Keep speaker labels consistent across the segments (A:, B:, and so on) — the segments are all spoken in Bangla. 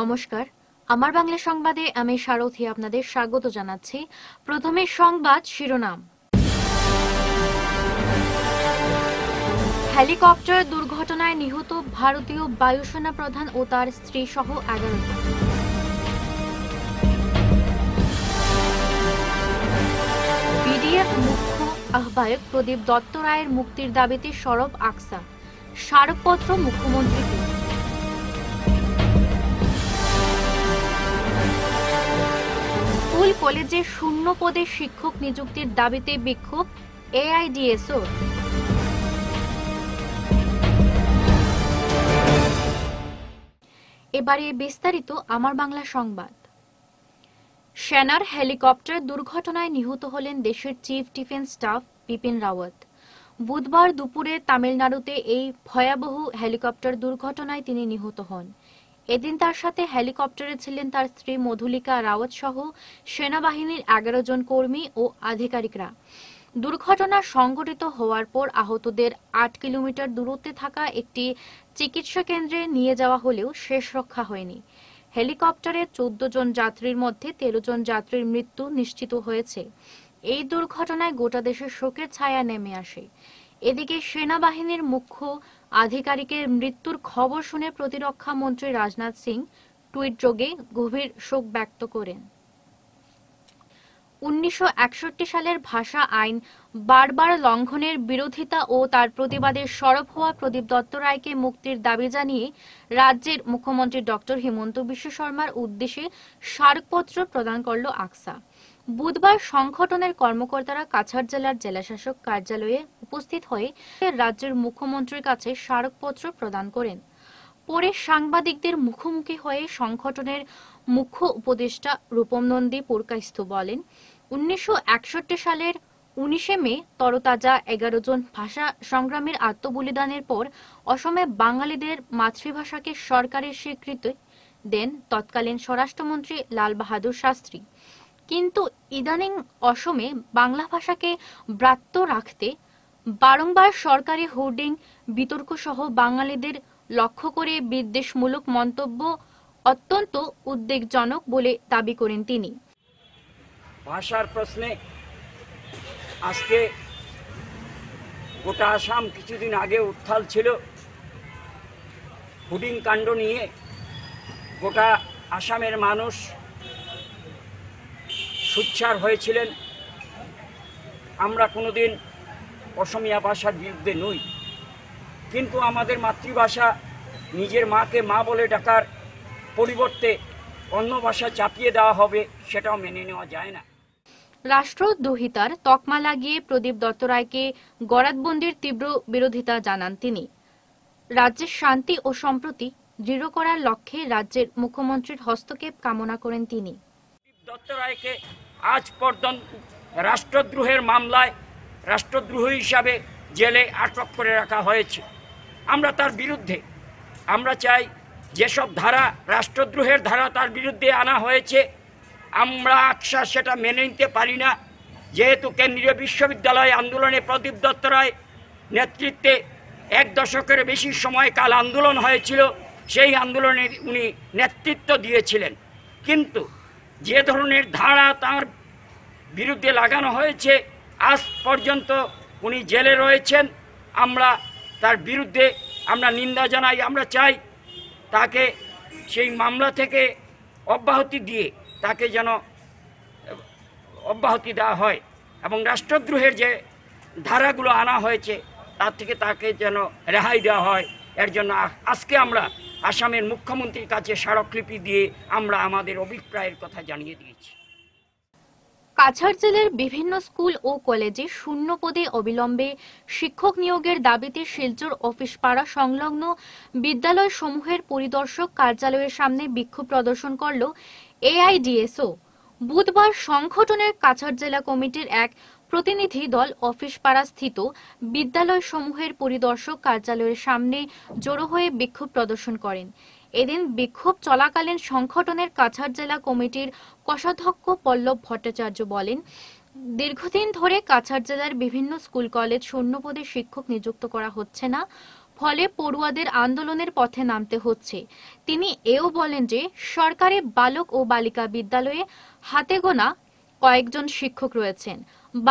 A: নমস্কার আমার বাংলা সংবাদে আমি সারথি আপনাদের স্বাগত জানাচ্ছি প্রথমে সংবাদ শিরোনাম হেলিকপ্টার দুর্ঘটনায় নিহত ভারতীয় বায়ুসেনা প্রধান ও তার স্ত্রী সহ এগারো বিডিএফ মুখ্য আহ্বায়ক প্রদীপ দত্ত রায়ের মুক্তির দাবিতে সরব আকসা স্মারকপত্র মুখ্যমন্ত্রীকে স্কুল কলেজে শূন্য পদে শিক্ষক নিযুক্তির দাবিতে বিক্ষোভ এআইডিএসও এবারে বিস্তারিত আমার বাংলা সংবাদ সেনার হেলিকপ্টার দুর্ঘটনায় নিহত হলেন দেশের chief defence staff Bipin Rawat বুধবার দুপুরে তামিলনাড়ুতে এই ভয়াবহ হেলিকপ্টার দুর্ঘটনায় তিনি নিহত হন এদিন তার সাথে হেলিকপ্টারে ছিলেন তার স্ত্রী মধুলিকা রাওয়াত সহ সেনাবাহিনীর এগারো জন কর্মী ও আধিকারিকরা দুর্ঘটনা সংঘটিত হওয়ার পর আহতদের আট কিলোমিটার দূরত্বে থাকা একটি চিকিৎসা কেন্দ্রে নিয়ে যাওয়া হলেও শেষ রক্ষা হয়নি হেলিকপ্টারে চোদ্দ জন যাত্রীর মধ্যে তেরো জন যাত্রীর মৃত্যু নিশ্চিত হয়েছে এই দুর্ঘটনায় গোটা দেশে শোকের ছায়া নেমে আসে এদিকে সেনাবাহিনীর মুখ্য আধিকারিকের মৃত্যুর খবর শুনে প্রতিরক্ষা মন্ত্রী রাজনাথ সিং টুইট যোগে গভীর শোক ব্যক্ত করেন উনিশশো সালের ভাষা আইন বারবার লঙ্ঘনের বিরোধিতা ও তার প্রতিবাদে সরব হওয়া প্রদীপ দত্ত রায়কে মুক্তির দাবি জানিয়ে রাজ্যের মুখ্যমন্ত্রী ডক্টর হিমন্ত বিশ্ব শর্মার উদ্দেশ্যে স্মারকপত্র প্রদান করল আকসা বুধবার সংগঠনের কর্মকর্তারা কাছাড় জেলার জেলাশাসক কার্যালয়ে উপস্থিত হয়ে রাজ্যের মুখ্যমন্ত্রীর কাছে স্মারকপত্র প্রদান করেন পরে সাংবাদিকদের মুখোমুখি হয়ে সংগঠনের মুখ্য উপদেষ্টা রূপম নন্দী পুরকাইস্থ বলেন উনিশশো সালের উনিশে মে তরতাজা এগারো জন ভাষা সংগ্রামের আত্মবলিদানের পর অসমে বাঙালিদের মাতৃভাষাকে সরকারের স্বীকৃতি দেন তৎকালীন স্বরাষ্ট্রমন্ত্রী লাল বাহাদুর শাস্ত্রী কিন্তু ইদানিং অসমে বাংলা ভাষাকে ব্রাত্য রাখতে বারংবার সরকারি হোর্ডিং বিতর্ক সহ বাঙালিদের লক্ষ্য করে বিদ্বেষমূলক মন্তব্য অত্যন্ত উদ্বেগজনক বলে দাবি করেন তিনি
B: ভাষার প্রশ্নে আজকে গোটা আসাম কিছুদিন আগে উত্থাল ছিল হুডিং কাণ্ড নিয়ে গোটা আসামের মানুষ সুচ্ছার হয়েছিলেন আমরা কোনো দিন অসমীয়া ভাষার বিরুদ্ধে নই কিন্তু আমাদের মাতৃভাষা নিজের মাকে মা বলে ডাকার পরিবর্তে অন্য ভাষা চাপিয়ে দেওয়া হবে সেটাও মেনে নেওয়া যায় না
A: রাষ্ট্রদ্রোহিতার তকমা লাগিয়ে প্রদীপ দত্ত রায়কে গরাতবন্দির তীব্র বিরোধিতা জানান তিনি রাজ্যের শান্তি ও সম্প্রতি দৃঢ় করার লক্ষ্যে রাজ্যের মুখ্যমন্ত্রীর হস্তক্ষেপ কামনা করেন তিনি
B: দত্ত রায়কে আজ পর্যন্ত রাষ্ট্রদ্রোহের মামলায় রাষ্ট্রদ্রোহ হিসাবে জেলে আটক করে রাখা হয়েছে আমরা তার বিরুদ্ধে আমরা চাই যেসব ধারা রাষ্ট্রদ্রোহের ধারা তার বিরুদ্ধে আনা হয়েছে আমরা আকশা সেটা মেনে নিতে পারি না যেহেতু কেন্দ্রীয় বিশ্ববিদ্যালয় আন্দোলনে প্রদীপ দত্ত রায় নেতৃত্বে এক দশকের বেশি সময়কাল আন্দোলন হয়েছিল সেই আন্দোলনে উনি নেতৃত্ব দিয়েছিলেন কিন্তু যে ধরনের ধারা তার বিরুদ্ধে লাগানো হয়েছে আজ পর্যন্ত উনি জেলে রয়েছেন আমরা তার বিরুদ্ধে আমরা নিন্দা জানাই আমরা চাই তাকে সেই মামলা থেকে অব্যাহতি দিয়ে তাকে যেন অব্যাহতি দেওয়া হয় এবং রাষ্ট্রদ্রোহের যে ধারাগুলো আনা হয়েছে তার থেকে তাকে যেন রেহাই দেওয়া হয় এর জন্য আজকে আমরা আসামের মুখ্যমন্ত্রীর কাছে স্মারকলিপি দিয়ে আমরা আমাদের অভিপ্রায়ের কথা জানিয়ে দিয়েছি
A: কাছাড় জেলার বিভিন্ন স্কুল ও কলেজে শূন্য পদে অবিলম্বে শিক্ষক নিয়োগের দাবিতে শিলচর অফিস পাড়া সংলগ্ন বিদ্যালয় সমূহের পরিদর্শক কার্যালয়ের সামনে বিক্ষোভ প্রদর্শন করল এআইডিএসও বুধবার সংগঠনের কাছাড় জেলা কমিটির এক প্রতিনিধি দল অফিস পাড়া স্থিত বিদ্যালয় সমূহের পরিদর্শক কার্যালয়ের সামনে জড়ো হয়ে বিক্ষোভ প্রদর্শন করেন এদিন বিক্ষোভ চলাকালীন সংগঠনের কাছাড় জেলা কমিটির কষাধ্যক্ষ পল্লব ভট্টাচার্য বলেন দীর্ঘদিন ধরে কাছাড় জেলার বিভিন্ন স্কুল কলেজ শূন্যপদে শিক্ষক নিযুক্ত করা হচ্ছে না ফলে পড়ুয়াদের আন্দোলনের পথে নামতে হচ্ছে তিনি এও বলেন যে সরকারে বালক ও বালিকা বিদ্যালয়ে হাতে গোনা কয়েকজন শিক্ষক রয়েছেন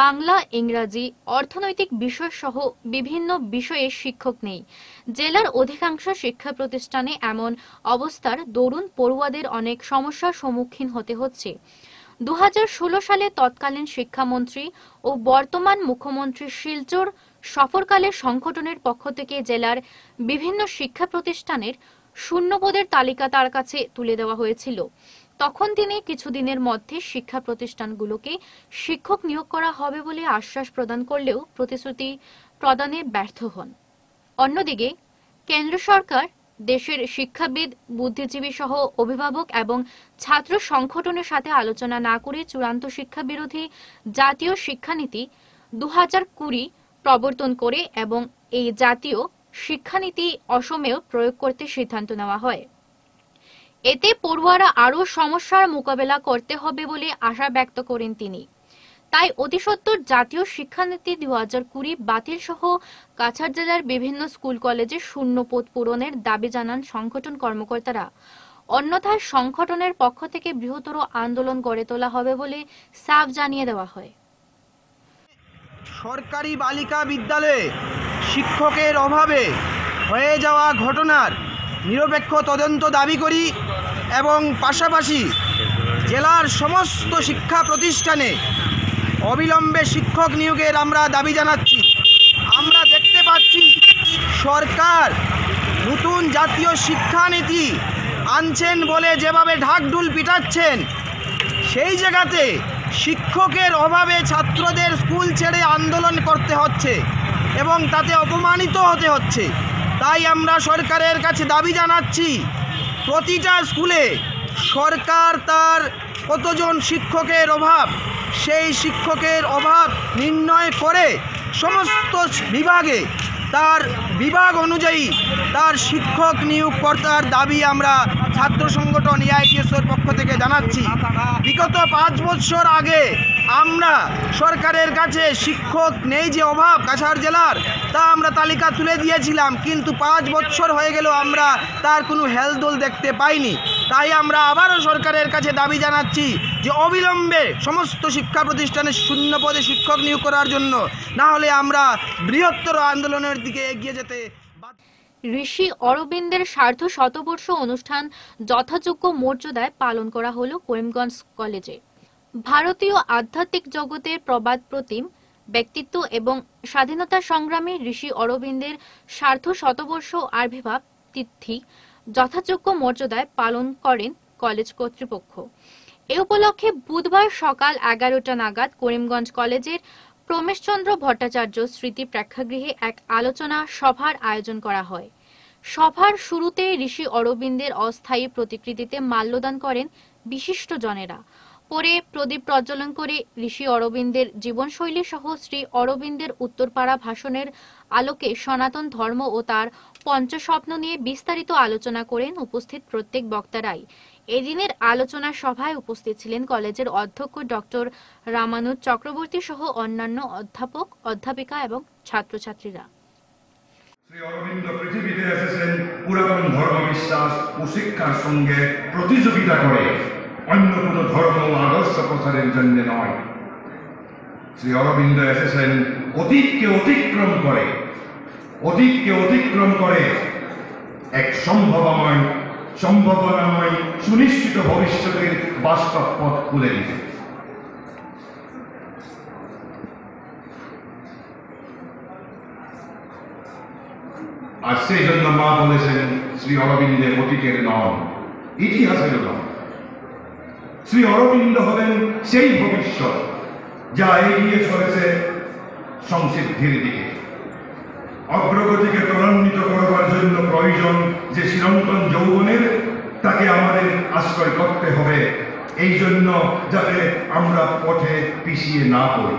A: বাংলা ইংরাজি অর্থনৈতিক বিষয় সহ বিভিন্ন বিষয়ে শিক্ষক নেই জেলার অধিকাংশ শিক্ষা প্রতিষ্ঠানে এমন অবস্থার দরুন পড়ুয়াদের অনেক সমস্যার সম্মুখীন হতে হচ্ছে দু সালে তৎকালীন শিক্ষামন্ত্রী ও বর্তমান মুখ্যমন্ত্রী শিলচর সফরকালে সংগঠনের পক্ষ থেকে জেলার বিভিন্ন শিক্ষা প্রতিষ্ঠানের শূন্যপদের তালিকা তার কাছে তুলে দেওয়া হয়েছিল তখন তিনি কিছুদিনের মধ্যে শিক্ষা প্রতিষ্ঠানগুলোকে শিক্ষক নিয়োগ করা হবে বলে আশ্বাস প্রদান করলেও প্রতিশ্রুতি প্রদানে ব্যর্থ হন অন্যদিকে কেন্দ্র সরকার দেশের শিক্ষাবিদ বুদ্ধিজীবী সহ অভিভাবক এবং ছাত্র সংগঠনের সাথে আলোচনা না করে চূড়ান্ত শিক্ষা বিরোধী জাতীয় শিক্ষানীতি দু প্রবর্তন করে এবং এই জাতীয় শিক্ষানীতি অসমেও প্রয়োগ করতে সিদ্ধান্ত নেওয়া হয় এতে পড়ুয়ারা আরও সমস্যার মোকাবেলা করতে হবে বলে আশা ব্যক্ত করেন তিনি তাই অতিসত্তর জাতীয় শিক্ষানীতি দু হাজার কুড়ি বাতিল সহ কাছাড় জেলার বিভিন্ন স্কুল কলেজে শূন্য পদ পূরণের দাবি জানান সংগঠন কর্মকর্তারা অন্যথায় সংগঠনের পক্ষ থেকে বৃহত্তর আন্দোলন গড়ে তোলা হবে বলে সাফ জানিয়ে দেওয়া হয়
C: সরকারি বালিকা বিদ্যালয়ে শিক্ষকের অভাবে হয়ে যাওয়া ঘটনার নিরপেক্ষ তদন্ত দাবি করি এবং পাশাপাশি জেলার সমস্ত শিক্ষা প্রতিষ্ঠানে অবিলম্বে শিক্ষক নিয়োগের আমরা দাবি জানাচ্ছি আমরা দেখতে পাচ্ছি সরকার নতুন জাতীয় শিক্ষানীতি আনছেন বলে যেভাবে ঢাকঢুল পিটাচ্ছেন সেই জায়গাতে শিক্ষকের অভাবে ছাত্রদের স্কুল ছেড়ে আন্দোলন করতে হচ্ছে এবং তাতে অপমানিত হতে হচ্ছে তাই আমরা সরকারের কাছে দাবি জানাচ্ছি প্রতিটা স্কুলে সরকার তার কতজন শিক্ষকের অভাব সেই শিক্ষকের অভাব নির্ণয় করে সমস্ত বিভাগে তার বিভাগ অনুযায়ী তার শিক্ষক নিয়োগকর্তার দাবি আমরা ছাত্র সংগঠন এআইটিএসের পক্ষ থেকে জানাচ্ছি বিগত পাঁচ বছর আগে আমরা সরকারের কাছে শিক্ষক নেই যে অভাব কাছাড় জেলার তা আমরা তালিকা তুলে দিয়েছিলাম কিন্তু পাঁচ বছর হয়ে গেল আমরা তার কোনো হেলদোল দেখতে পাইনি তাই আমরা আবারও সরকারের কাছে দাবি জানাচ্ছি যে অবিলম্বে সমস্ত শিক্ষা প্রতিষ্ঠানে শূন্য পদে শিক্ষক নিয়োগ করার জন্য না হলে
A: আমরা বৃহত্তর আন্দোলনের দিকে এগিয়ে যেতে ঋষি অরবিন্দের সার্ধ শতবর্ষ অনুষ্ঠান যথাযোগ্য মর্যাদায় পালন করা হলো করিমগঞ্জ কলেজে ভারতীয় আধ্যাত্মিক জগতের প্রবাদ প্রতিম ব্যক্তিত্ব এবং স্বাধীনতা সংগ্রামী ঋষি অরবিন্দের সার্ধ শতবর্ষ আবির্ভাব তিথি যথাযোগ্য মর্যাদায় পালন করেন কলেজ কর্তৃপক্ষ এ উপলক্ষে বুধবার সকাল এগারোটা নাগাদ করিমগঞ্জ কলেজের প্রমেশচন্দ্র ভট্টাচার্য স্মৃতি প্রেক্ষাগৃহে এক আলোচনা সভার আয়োজন করা হয় সভার শুরুতে ঋষি অরবিন্দের অস্থায়ী প্রতিকৃতিতে মাল্যদান করেন বিশিষ্ট জনেরা পরে প্রদীপ প্রজ্বলন করে ঋষি অরবিন্দের জীবনশৈলী সহ শ্রী অরবিন্দের উত্তরপাড়া ভাষণের আলোকে সনাতন ধর্ম ও তার পঞ্চস্বপ্ন নিয়ে বিস্তারিত আলোচনা করেন উপস্থিত প্রত্যেক বক্তারাই এদিনের আলোচনা সভায় উপস্থিত ছিলেন কলেজের অধ্যক্ষ ডক্টর রামানুজ চক্রবর্তী সহ অন্যান্য অধ্যাপক অধ্যাপিকা এবং ছাত্রছাত্রীরা
D: শ্রী অরবিন্দ পৃথিবীতে এসেছেন পুরাতন ধর্ম বিশ্বাস ও শিক্ষার সঙ্গে প্রতিযোগিতা করে অন্য কোনো ধর্ম আদর্শ প্রচারের জন্য নয় শ্রী অরবিন্দ এসেছেন অতীতকে অতিক্রম করে অতীতকে অতিক্রম করে এক সম্ভাবময় সম্ভাবনাময় সুনিশ্চিত ভবিষ্যতের বাস্তব পথ খুলে দিতে আর সেই জন্য মা বলেছেন শ্রী অরবিন্দের অতীতের নাম ইতিহাসের নাম শ্রী অরবিন্দ হলেন সেই ভবিষ্যৎ যা এগিয়ে চলেছে সংসিদ্ধির দিকে অগ্রগতিকে ত্বরান্বিত করবার জন্য প্রয়োজন যে শ্রীরঙ্কন যৌবনের তাকে আমাদের আশ্রয় করতে হবে এই জন্য যাতে আমরা পথে পিছিয়ে না পড়ি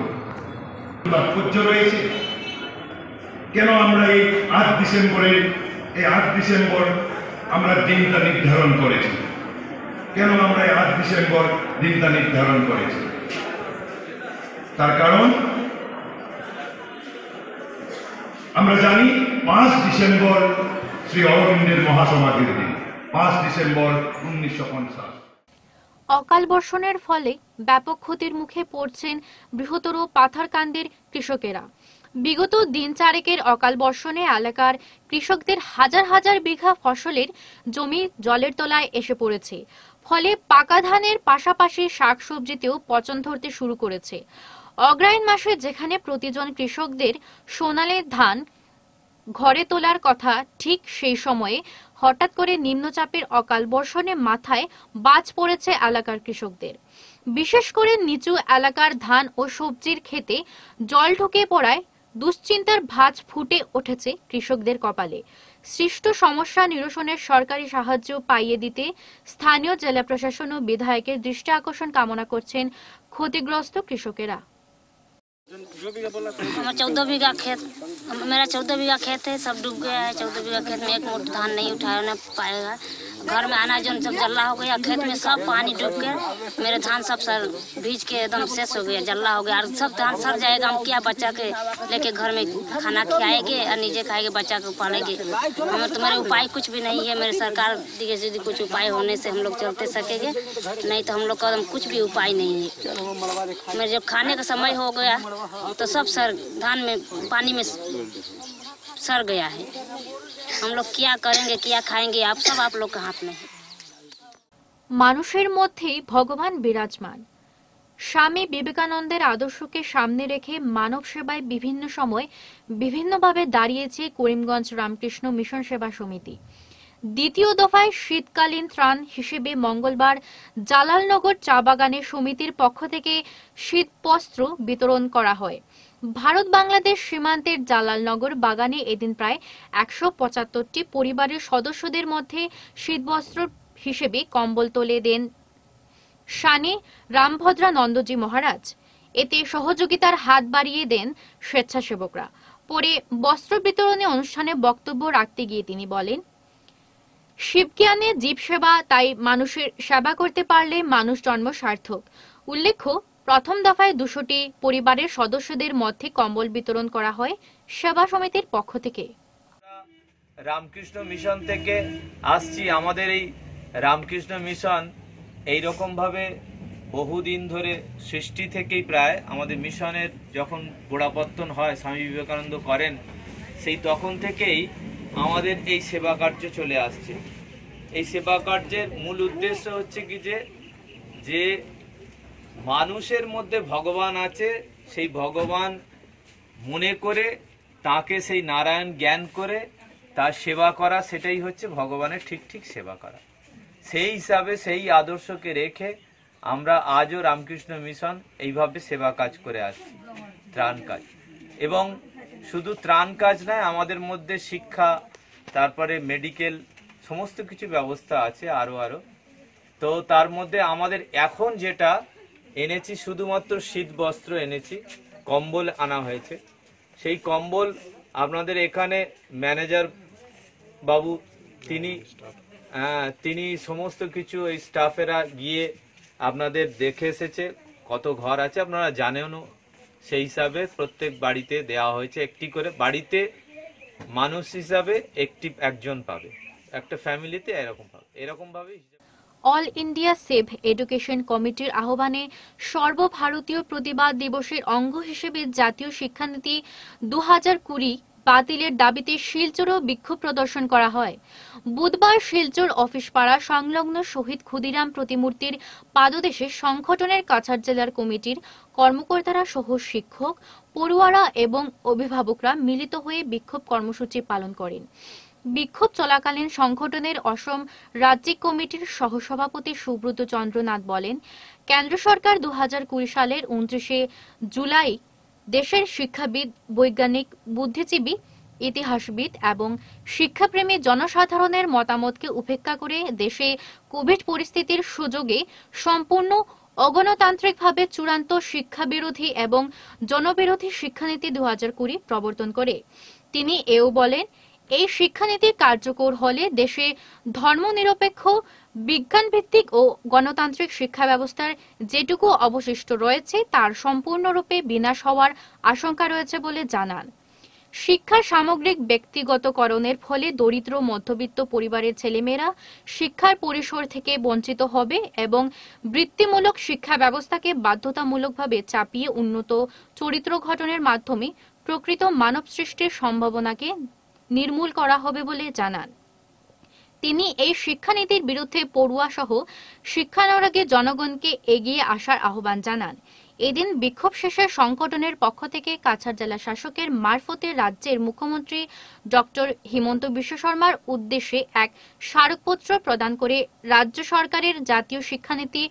D: তাৎপর্য রয়েছে কেন আমরা এই আট ডিসেম্বরের এই আট ডিসেম্বর আমরা দিনটা নির্ধারণ করেছি কেন আমরা এই আট ডিসেম্বর দিনটা নির্ধারণ করেছি তার কারণ আমরা জানি পাঁচ ডিসেম্বর শ্রী অরবিন্দের মহাসমাধির দিন পাঁচ ডিসেম্বর উনিশশো পঞ্চাশ
A: অকাল বর্ষণের ফলে ব্যাপক ক্ষতির মুখে পড়ছেন বৃহত্তর পাথারকান্দির কৃষকেরা বিগত দিন চারেকের অকাল বর্ষণে এলাকার কৃষকদের হাজার হাজার বিঘা ফসলের জমি জলের তলায় এসে পড়েছে ফলে পাকা ধানের পাশাপাশি শাকসবজিতেও পচন ধরতে শুরু করেছে অগ্রায়ণ মাসে যেখানে প্রতিজন কৃষকদের সোনালের ধান ঘরে তোলার কথা ঠিক সেই সময়ে হঠাৎ করে নিম্নচাপের অকাল বর্ষণে মাথায় বাজ পড়েছে এলাকার কৃষকদের বিশেষ করে নিচু এলাকার ধান ও সবজির খেতে জল ঢুকে পড়ায় দুশ্চিন্তার ভাঁজ ফুটে উঠেছে কৃষকদের কপালে সৃষ্ট সমস্যা নিরসনের সরকারি সাহায্য পাইয়ে দিতে স্থানীয় জেলা প্রশাসন ও বিধায়কের দৃষ্টি আকর্ষণ কামনা করছেন ক্ষতিগ্রস্ত কৃষকেরা हमारा चौदह बीघा खेत मेरा चौदह बीघा खेत है सब डूब गया है चौदह बीघा खेत में एक मुठ धान नहीं उठाया ना
B: पाएगा घर में आना जो जब जल्ला हो गया खेत में सब पानी डूब के मेरे धान सब सर भीज के एकदम शेष हो गया जल्ला हो गया और सब धान सर जाएगा हम क्या बच्चा के लेके घर में खाना खिलाएंगे और नीचे खाएंगे बच्चा को पालेंगे हमें तुम्हारे उपाय कुछ भी नहीं है मेरे सरकार दिखे सीधी कुछ उपाय होने से हम लोग चलते सकेंगे नहीं तो हम लोग का कुछ भी उपाय नहीं है मेरे जब खाने का समय हो गया तो सब सर धान में पानी में सर गया है हम लोग क्या करेंगे क्या खाएंगे आप सब आप लोग के हाथ में है
A: মানুষের মধ্যেই ভগবান বিরাজমান স্বামী বিবেকানন্দের আদর্শকে সামনে রেখে মানব সেবায় বিভিন্ন সময় বিভিন্নভাবে দাঁড়িয়েছে করিমগঞ্জ রামকৃষ্ণ মিশন সেবা সমিতি দ্বিতীয় দফায় শীতকালীন ত্রাণ হিসেবে মঙ্গলবার জালালনগর চা বাগানে সমিতির পক্ষ থেকে শীতপস্ত্র বিতরণ করা হয় ভারত বাংলাদেশ সীমান্তের জালালনগর বাগানে এদিন প্রায় একশো পঁচাত্তরটি পরিবারের সদস্যদের মধ্যে শীতবস্ত্র হিসেবে কম্বল তোলে দেন শানে রামভদ্রা নন্দজি মহারাজ এতে সহযোগিতার হাত বাড়িয়ে দেন স্বেচ্ছাসেবকরা পরে বস্ত্র বিতরণী অনুষ্ঠানে বক্তব্য রাখতে গিয়ে তিনি বলেন শিবজ্ঞানে জীব সেবা তাই মানুষের সেবা করতে পারলে মানুষ জন্ম সার্থক উল্লেখ্য প্রথম দফায় দুশোটি পরিবারের সদস্যদের মধ্যে কম্বল বিতরণ করা হয় সেবা সমিতির পক্ষ থেকে
E: রামকৃষ্ণ মিশন থেকে আসছি আমাদের এই রামকৃষ্ণ মিশন এই রকমভাবে বহুদিন ধরে সৃষ্টি থেকেই প্রায় আমাদের মিশনের যখন গোড়াপত্তন হয় স্বামী বিবেকানন্দ করেন সেই তখন থেকেই আমাদের এই সেবা কার্য চলে আসছে এই সেবা কার্যের মূল উদ্দেশ্য হচ্ছে কি যে যে মানুষের মধ্যে ভগবান আছে সেই ভগবান মনে করে তাকে সেই নারায়ণ জ্ঞান করে তার সেবা করা সেটাই হচ্ছে ভগবানের ঠিক ঠিক সেবা করা সেই হিসাবে সেই আদর্শকে রেখে আমরা আজও রামকৃষ্ণ মিশন এইভাবে সেবা কাজ করে আসছি ত্রাণ কাজ এবং শুধু ত্রাণ কাজ নয় আমাদের মধ্যে শিক্ষা তারপরে মেডিকেল সমস্ত কিছু ব্যবস্থা আছে আরও আরও তো তার মধ্যে আমাদের এখন যেটা এনেছি শুধুমাত্র শীত বস্ত্র এনেছি কম্বল আনা হয়েছে সেই কম্বল আপনাদের এখানে ম্যানেজার বাবু তিনি হ্যাঁ, তিনি সমস্ত কিছু এই স্টাফেরা গিয়ে আপনাদের দেখে এসেছে কত ঘর আছে আপনারা জানেনও সেই হিসাবে প্রত্যেক বাড়িতে দেওয়া হয়েছে একটি করে বাড়িতে মানুষ হিসাবে একটি একজন পাবে একটা ফ্যামিলিতে এরকম পাবে এরকমভাবেই
A: অল ইন্ডিয়া সেভ এডুকেশন কমিটির আহ্বানে সর্বভারতীয় প্রতিবাদ দিবসের অঙ্গ হিসেবে জাতীয় শিক্ষানীতি দু হাজার কুড়ি বাতিলের দাবিতে শিলচরও বিক্ষোভ প্রদর্শন করা হয় বুধবার শিলচর অফিস পাড়া সংলগ্ন শহীদ ক্ষুদিরাম প্রতিমূর্তির পাদদেশে সংগঠনের কাছাড় জেলার কমিটির কর্মকর্তারা সহ শিক্ষক পড়ুয়ারা এবং অভিভাবকরা মিলিত হয়ে বিক্ষোভ কর্মসূচি পালন করেন বিক্ষোভ চলাকালীন সংগঠনের অসম রাজ্যিক কমিটির সহসভাপতি সুব্রত চন্দ্রনাথ বলেন কেন্দ্র সরকার দু সালের উনত্রিশে জুলাই দেশের শিক্ষাবিদ বৈজ্ঞানিক বুদ্ধিজীবী ইতিহাসবিদ এবং শিক্ষাপ্রেমী জনসাধারণের মতামতকে উপেক্ষা করে দেশে কোভিড পরিস্থিতির সুযোগে সম্পূর্ণ অগণতান্ত্রিকভাবে চূড়ান্ত শিক্ষাবিরোধী এবং জনবিরোধী শিক্ষানীতি দু প্রবর্তন করে তিনি এও বলেন এই শিক্ষানীতি কার্যকর হলে দেশে ধর্মনিরপেক্ষ বিজ্ঞানভিত্তিক ও গণতান্ত্রিক শিক্ষা ব্যবস্থার যেটুকু অবশিষ্ট রয়েছে তার সম্পূর্ণরূপে বিনাশ হওয়ার আশঙ্কা রয়েছে বলে জানান শিক্ষা সামগ্রিক ব্যক্তিগতকরণের ফলে দরিদ্র মধ্যবিত্ত পরিবারের ছেলেমেয়েরা শিক্ষার পরিসর থেকে বঞ্চিত হবে এবং বৃত্তিমূলক শিক্ষা ব্যবস্থাকে বাধ্যতামূলকভাবে চাপিয়ে উন্নত চরিত্র গঠনের মাধ্যমে প্রকৃত মানব সৃষ্টির সম্ভাবনাকে নির্মূল করা হবে বলে জানান তিনি এই শিক্ষানীতির বিরুদ্ধে পড়ুয়া সহ শিক্ষানুরাগী জনগণকে এগিয়ে আসার আহ্বান জানান এদিন বিক্ষোভ শেষে সংগঠনের পক্ষ থেকে কাছাড় জেলা শাসকের মারফতে রাজ্যের মুখ্যমন্ত্রী ডক্টর হিমন্ত বিশ্ব শর্মার উদ্দেশ্যে এক স্মারকপত্র প্রদান করে রাজ্য সরকারের জাতীয় শিক্ষানীতি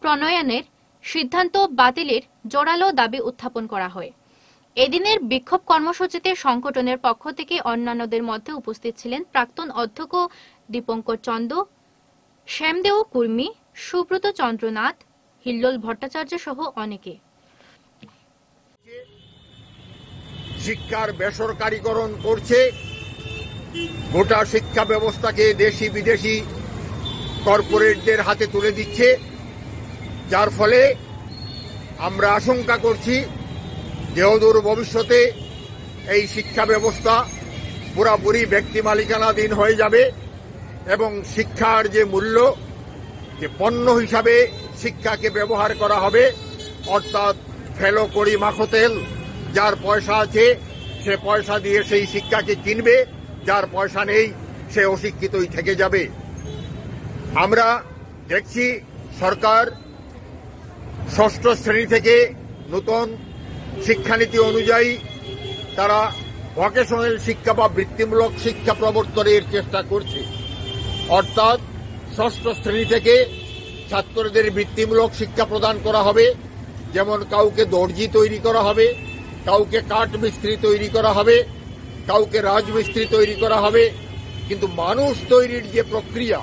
A: প্রণয়নের সিদ্ধান্ত বাতিলের জোরালো দাবি উত্থাপন করা হয় এদিনের বিক্ষোভ কর্মসূচিতে সংগঠনের পক্ষ থেকে অন্যান্যদের মধ্যে উপস্থিত ছিলেন প্রাক্তন অধ্যক্ষ দীপঙ্কর চন্দ শ্যামদেও কুর্মী সুব্রত চন্দ্রনাথ হিল্লোল ভট্টাচার্য সহ অনেকে
D: শিক্ষার বেসরকারীকরণ করছে গোটা শিক্ষা ব্যবস্থাকে দেশি বিদেশি কর্পোরেটদের হাতে তুলে দিচ্ছে যার ফলে আমরা আশঙ্কা করছি দেহদূর ভবিষ্যতে এই শিক্ষা ব্যবস্থা পুরাপুরি ব্যক্তি মালিকানাধীন হয়ে যাবে এবং শিক্ষার যে মূল্য যে পণ্য হিসাবে শিক্ষাকে ব্যবহার করা হবে অর্থাৎ ফেলো করি মাখো তেল যার পয়সা আছে সে পয়সা দিয়ে সেই শিক্ষাকে কিনবে যার পয়সা নেই সে অশিক্ষিতই থেকে যাবে আমরা দেখছি সরকার ষষ্ঠ শ্রেণী থেকে নতুন শিক্ষানীতি অনুযায়ী তারা ভকেশনাল শিক্ষা বা বৃত্তিমূলক শিক্ষা প্রবর্তনের চেষ্টা করছে অর্থাৎ ষষ্ঠ শ্রেণী থেকে ছাত্রদের বৃত্তিমূলক শিক্ষা প্রদান করা হবে যেমন কাউকে দর্জি তৈরি করা হবে কাউকে কাঠ মিস্ত্রি তৈরি করা হবে কাউকে রাজমিস্ত্রি তৈরি করা হবে কিন্তু মানুষ তৈরির যে প্রক্রিয়া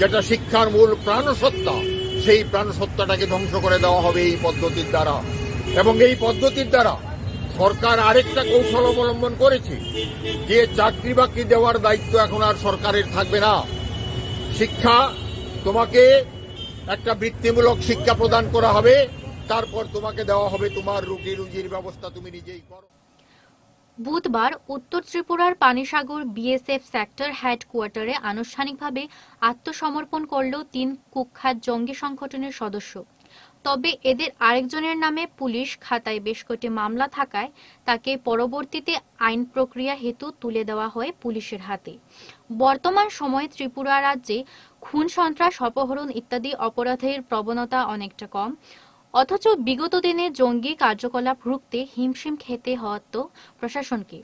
D: যেটা শিক্ষার মূল প্রাণসত্তা সেই প্রাণসত্তাটাকে ধ্বংস করে দেওয়া হবে এই পদ্ধতির দ্বারা এবং এই পদ্ধতির দ্বারা সরকার আরেকটা কৌশল অবলম্বন করেছে যে চাকরি বাকরি দেওয়ার দায়িত্ব এখন আর সরকারের থাকবে না শিক্ষা তোমাকে একটা বৃত্তিমূলক শিক্ষা প্রদান করা হবে তারপর তোমাকে দেওয়া হবে তোমার রুগী রুজির ব্যবস্থা তুমি নিজেই করো
A: বুধবার উত্তর ত্রিপুরার পানিসাগর বিএসএফ সেক্টর হেডকোয়ার্টারে আনুষ্ঠানিকভাবে আত্মসমর্পণ করল তিন কুখ্যাত জঙ্গি সংগঠনের সদস্য তবে এদের আরেকজনের নামে পুলিশ খাতায় বেশ কয়েকটি মামলা থাকায় তাকে পরবর্তীতে আইন প্রক্রিয়া হেতু তুলে দেওয়া হয় পুলিশের হাতে বর্তমান সময়ে ত্রিপুরা রাজ্যে খুন সন্ত্রাস অপহরণ ইত্যাদি অপরাধের প্রবণতা অনেকটা কম অথচ বিগত দিনে জঙ্গি কার্যকলাপ রুখতে হিমশিম খেতে হওয়াত প্রশাসনকে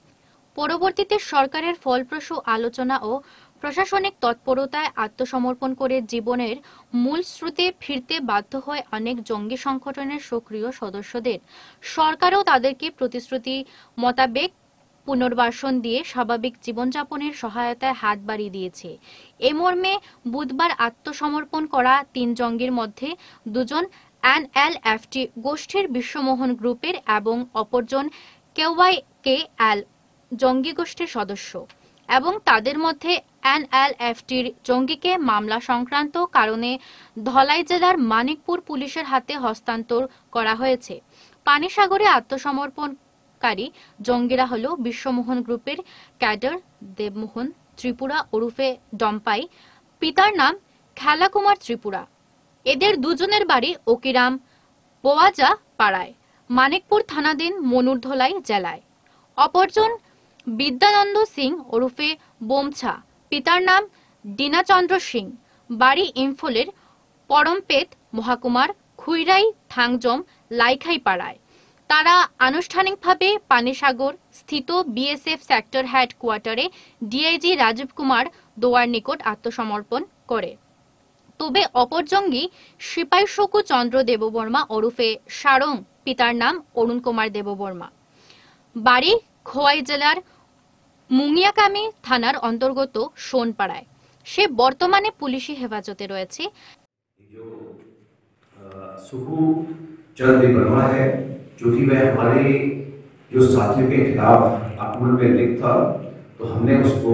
A: পরবর্তীতে সরকারের ফলপ্রসূ আলোচনা ও প্রশাসনিক তৎপরতায় আত্মসমর্পণ করে জীবনের মূল স্রোতে ফিরতে বাধ্য হয় অনেক জঙ্গি সংগঠনের সক্রিয় সদস্যদের সরকারও তাদেরকে প্রতিশ্রুতি মোতাবেক পুনর্বাসন দিয়ে স্বাভাবিক জীবনযাপনের সহায়তায় হাত বাড়িয়ে দিয়েছে এ মর্মে বুধবার আত্মসমর্পণ করা তিন জঙ্গির মধ্যে দুজন এনএলএফটি গোষ্ঠীর বিশ্বমোহন গ্রুপের এবং অপরজন কেওয়াই কে এল জঙ্গি গোষ্ঠীর সদস্য এবং তাদের মধ্যে এনএলএফটির জঙ্গিকে মামলা সংক্রান্ত কারণে ধলাই জেলার মানিকপুর পুলিশের হাতে হস্তান্তর করা হয়েছে পানিসাগরে আত্মসমর্পণকারী জঙ্গিরা হল বিশ্বমোহন গ্রুপের ক্যাডার দেবমোহন ত্রিপুরা ওরুফে ডম্পাই পিতার নাম কুমার ত্রিপুরা এদের দুজনের বাড়ি ওকিরাম বোয়াজা পাড়ায় মানিকপুর থানাধীন মনুরধলাই জেলায় অপরজন বিদ্যানন্দ সিং ওরুফে বোমছা পিতার নাম দীনাচন্দ্র সিং বাড়ি ইম্ফলের পরমপেত মহাকুমার খুইরাই থাংজম লাইখাই পাড়ায় তারা আনুষ্ঠানিকভাবে পানিসাগর স্থিত বিএসএফ সেক্টর হেডকোয়ার্টারে ডিআইজি রাজীব কুমার দোয়ার নিকট আত্মসমর্পণ করে তবে অপর জঙ্গি সিপাই শকু চন্দ্র দেববর্মা ওরুফে সারং পিতার নাম অরুণ কুমার দেববর্মা বাড়ি খোয়াই জেলার मुंगियाकामी थानार अंतर्गत সোনপাড়ায় সে বর্তমানে পুলিশি হেফাজতে রয়েছে
C: जो कि वह हमारे जो साथियों के खिलाफ आक्रमण में लिप्त था तो हमने उसको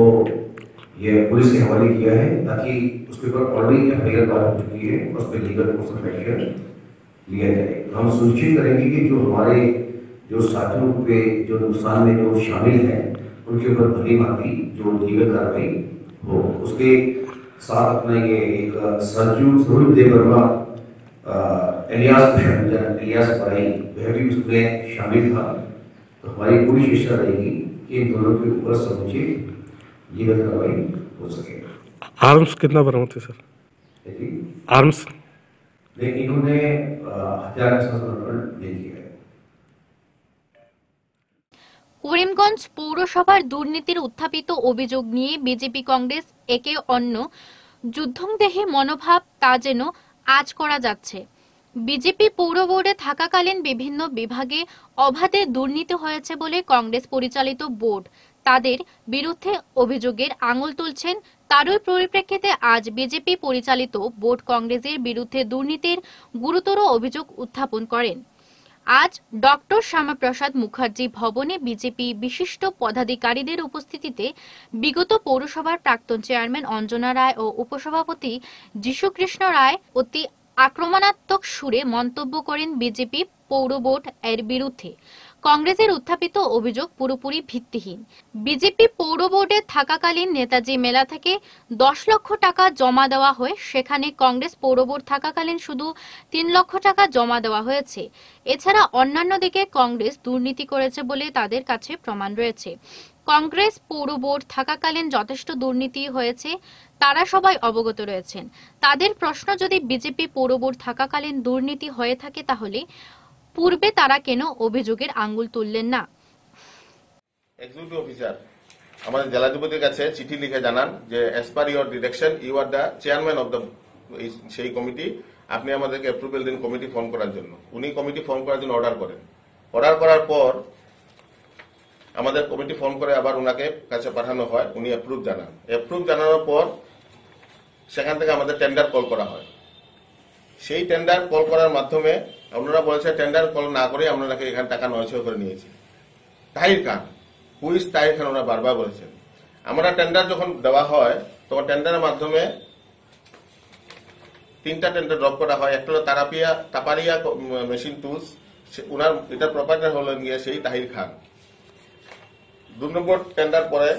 C: ये पुलिस के हवाले किया है ताकि उसके ऊपर ऑलरेडी एफ आई आर दायर हो चुकी है और उस पर लीगल कोर्स ऑफ एक्शन लिया जाए तो हम सुनिश्चित करेंगे कि जो हमारे जो साथियों के जो नुकसान में जो शामिल हैं उनके ऊपर भली भांति जो जीवन कार्रवाई हो उसके साथ अपना ये एक सरजू स्वरूप देव वर्मा एलियास एलियास पढ़ाई वह भी उसमें शामिल था तो हमारी पूरी शिक्षा रहेगी कि इन दोनों के ऊपर समुचित जीवन कार्रवाई हो सके
F: आर्म्स कितना बरामद है सर आर्म्स
C: लेकिन इन्होंने हथियार
E: का संस्करण नहीं किया
A: করিমগঞ্জ পৌরসভার দুর্নীতির উত্থাপিত অভিযোগ নিয়ে বিজেপি কংগ্রেস একে অন্য যুদ্ধংদেহে মনোভাব তা যেন আজ করা যাচ্ছে বিজেপি পৌর বোর্ডে থাকাকালীন বিভিন্ন বিভাগে অবাধে দুর্নীতি হয়েছে বলে কংগ্রেস পরিচালিত বোর্ড তাদের বিরুদ্ধে অভিযোগের আঙুল তুলছেন তারই পরিপ্রেক্ষিতে আজ বিজেপি পরিচালিত বোর্ড কংগ্রেসের বিরুদ্ধে দুর্নীতির গুরুতর অভিযোগ উত্থাপন করেন আজ ডক্টর শ্যামাপ্রসাদ মুখার্জি ভবনে বিজেপি বিশিষ্ট পদাধিকারীদের উপস্থিতিতে বিগত পৌরসভার প্রাক্তন চেয়ারম্যান অঞ্জনা রায় ও উপসভাপতি যীশুকৃষ্ণ রায় অতি আক্রমণাত্মক সুরে মন্তব্য করেন বিজেপি পৌর বোর্ড এর বিরুদ্ধে কংগ্রেসের উত্থাপিত অভিযোগ পুরোপুরি ভিত্তিহীন বিজেপি পৌর বোর্ডে থাকাকালীন নেতাজি মেলা থেকে দশ লক্ষ টাকা জমা দেওয়া হয়ে সেখানে কংগ্রেস পৌর বোর্ড থাকাকালীন শুধু তিন লক্ষ টাকা জমা দেওয়া হয়েছে এছাড়া অন্যান্য দিকে কংগ্রেস দুর্নীতি করেছে বলে তাদের কাছে প্রমাণ রয়েছে কংগ্রেস পৌর বোর্ড থাকাকালীন যথেষ্ট দুর্নীতি হয়েছে তারা সবাই অবগত রয়েছেন তাদের প্রশ্ন যদি বিজেপি পৌর বোর্ড থাকাকালীন দুর্নীতি হয়ে থাকে তাহলে পূর্বে তারা কেন অভিযোগের আঙ্গুল তুললেন না
F: আমাদের অফিসার আমাদের জেলাধিপতির কাছে চিঠি লিখে জানান যে as per your direction you are the chairman of the সেই কমিটি আপনি আমাদেরকে অ্যাপ্রুভেল দিন কমিটি ফর্ম করার জন্য উনি কমিটি ফর্ম করার জন্য অর্ডার করেন অর্ডার করার পর আমাদের কমিটি ফর্ম করে আবার ওনাকে কাছে পাঠানো হয় উনি অ্যাপ্রুভ জানান অ্যাপ্রুভ জানানোর পর সেখান থেকে আমাদের টেন্ডার কল করা হয় সেই টেন্ডার কল করার মাধ্যমে আপনারা বলছে টেন্ডার কল না করে আপনারাকে এখানে টাকা নয়ছয় করে নিয়েছে তাহির খান পুলিশ তাহির খান ওরা বারবার বলেছেন আমরা টেন্ডার যখন দেওয়া হয় তখন টেন্ডারের মাধ্যমে তিনটা টেন্ডার ড্রপ করা হয় একটা হলো তারাপিয়া তাপারিয়া মেশিন টুলস ওনার এটার প্রপার্টার হলেন গিয়ে সেই তাহির খান দু নম্বর টেন্ডার পরে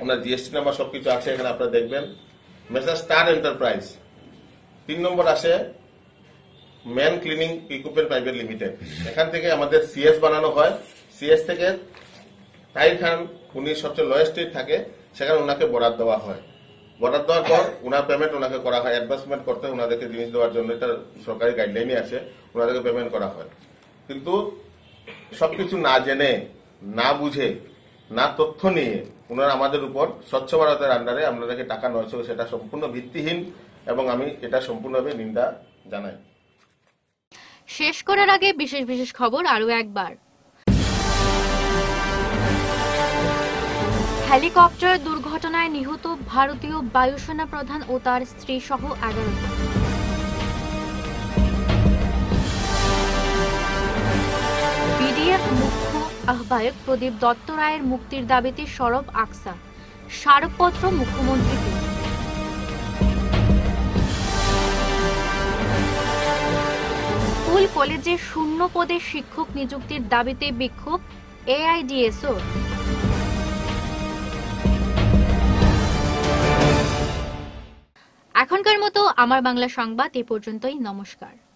F: আপনার জিএসটি নাম্বার সবকিছু আছে এখানে আপনারা দেখবেন মেসার স্টার এন্টারপ্রাইজ তিন নম্বর আসে man cleaning equipment private limited এখান থেকে আমাদের সিএস বানানো হয় সিএস থেকে তাই খান উনি সবচেয়ে লোয়েস্ট রেট থাকে সেখানে ওনাকে বরাদ দেওয়া হয় বরাদ দেওয়ার পর ওনার পেমেন্ট ওনাকে করা হয় অ্যাডভান্সমেন্ট করতে ওনাদেরকে জিনিস দেওয়ার জন্য এটা সরকারি গাইডলাইনে আছে ওনাদেরকে পেমেন্ট করা হয় কিন্তু সবকিছু না জেনে না বুঝে না তথ্য নিয়ে ওনারা আমাদের উপর স্বচ্ছ ভারতের আন্ডারে আপনাদেরকে টাকা নয় সেটা সম্পূর্ণ ভিত্তিহীন এবং আমি এটা সম্পূর্ণভাবে নিন্দা জানাই
A: শেষ করার আগে বিশেষ বিশেষ খবর আরও একবার হেলিকপ্টার দুর্ঘটনায় নিহত ভারতীয় বায়ুসেনা প্রধান ও তার স্ত্রী সহ এগারো বিডিএফ মুখ্য আহ্বায়ক প্রদীপ দত্ত রায়ের মুক্তির দাবিতে সরব আকসা স্মারকপত্র মুখ্যমন্ত্রীকে স্কুল কলেজে শূন্য পদে শিক্ষক নিযুক্তির দাবিতে বিক্ষোভ এআইডিএসও এখনকার মতো আমার বাংলা সংবাদ এ পর্যন্তই নমস্কার